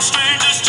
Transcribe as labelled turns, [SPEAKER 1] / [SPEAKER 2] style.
[SPEAKER 1] strangers